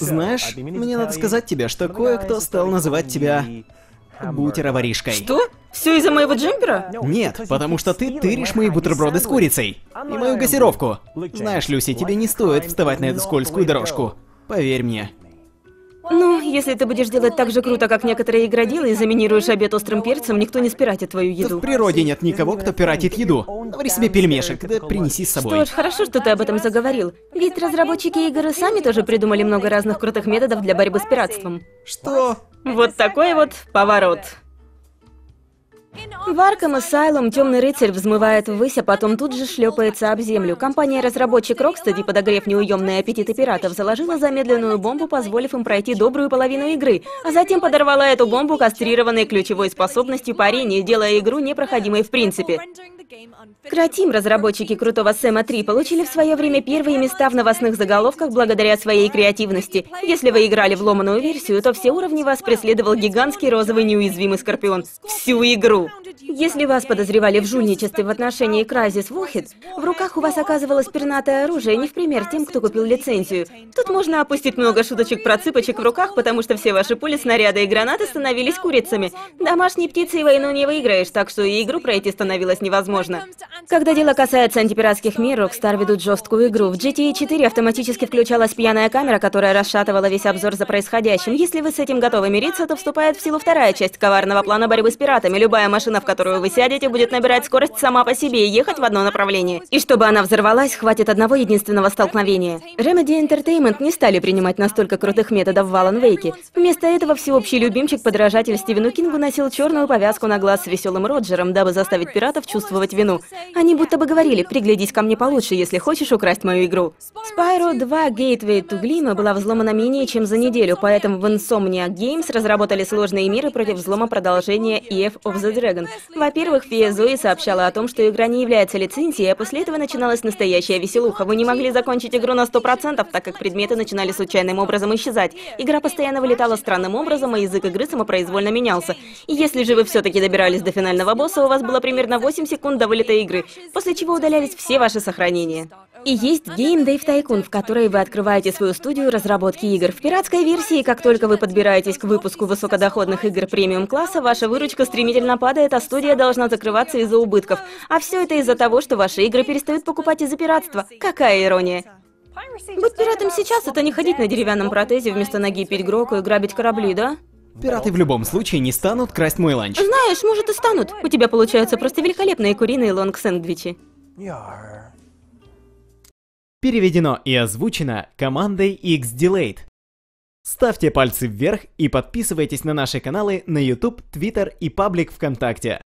Знаешь, мне надо сказать тебе, что кое-кто стал называть тебя бутероворишкой. Что? Все из-за моего джемпера? Нет, потому что ты тыришь мои бутерброды с курицей. И мою газировку. Знаешь, Люси, тебе не стоит вставать на эту скользкую дорожку. Поверь мне. Ну, если ты будешь делать так же круто, как некоторые игроделы, и заминируешь обед острым перцем, никто не спиратит твою Да в еду. природе нет никого, кто пиратит еду. Говори себе пельмешек, да принеси с Что собой. ж, хорошо, что ты об этом заговорил. Ведь разработчики игр и сами тоже придумали много разных крутых методов для борьбы с пиратством. Что? Вот такой вот поворот. В Arkham Asylum темный рыцарь взмывает ввысь, а потом тут же шлепается об землю. Компания-разработчик Rocksteady, подогрев неуемные аппетиты пиратов, заложила замедленную бомбу, позволив им пройти добрую половину игры, а затем подорвала эту бомбу кастрированной ключевой способностью парения, делая игру непроходимой в принципе. Кратим, разработчики крутого Сэма 3, получили в свое время первые места в новостных заголовках благодаря своей креативности. Если вы играли в ломаную версию, то все уровни вас преследовал гигантский розовый неуязвимый скорпион. Всю игру. Если вас подозревали в жульничестве в отношении Crysis Warhead, в руках у вас оказывалось пернатое оружие, не в пример тем, кто купил лицензию. Тут можно опустить много шуточек про цыпочек в руках, потому что все ваши пули, снаряды и гранаты становились курицами. Домашней птицей войну не выиграешь, так что и игру пройти становилось невозможно. Когда дело касается антипиратских мер, Rockstar ведут жесткую игру. В GTA 4 автоматически включалась пьяная камера, которая расшатывала весь обзор за происходящим. Если вы с этим готовы мириться, то вступает в силу вторая часть коварного плана борьбы с пиратами. Любая машина, в которую вы сядете, будет набирать скорость сама по себе и ехать в одно направление. И чтобы она взорвалась, хватит одного единственного столкновения. Remedy Entertainment не стали принимать настолько крутых методов в Alan Wake. Вместо этого всеобщий любимчик-подражатель Стивену Кингу носил черную повязку на глаз с веселым Роджером, дабы заставить пиратов чувствовать вину. Они будто бы говорили, приглядись ко мне получше, если хочешь украсть мою игру. Spyro 2 Gateway to Gleam была взломана менее чем за неделю, поэтому в Insomniac Games разработали сложные меры против взлома продолжения EF of the Dragon. Во-первых, Фия Зои сообщала о том, что игра не является лицензией, а после этого начиналась настоящая веселуха. Вы не могли закончить игру на 100%, так как предметы начинали случайным образом исчезать. Игра постоянно вылетала странным образом, а язык игры самопроизвольно менялся. И если же вы все-таки добирались до финального босса, у вас было примерно 8 секунд до вылета игры, после чего удалялись все ваши сохранения. И есть Game Dave Tycoon, в которой вы открываете свою студию разработки игр. В пиратской версии, как только вы подбираетесь к выпуску высокодоходных игр премиум-класса, ваша выручка стремительно падает, а студия должна закрываться из-за убытков. А все это из-за того, что ваши игры перестают покупать из-за пиратства. Какая ирония. Быть пиратом сейчас — это не ходить на деревянном протезе вместо ноги пить гроку и грабить корабли, да? Пираты в любом случае не станут красть мой ланч. Знаешь, может и станут. У тебя получаются просто великолепные куриные лонг-сэндвичи. Переведено и озвучено командой X-Delayed. Ставьте пальцы вверх и подписывайтесь на наши каналы на YouTube, Twitter и паблик ВКонтакте.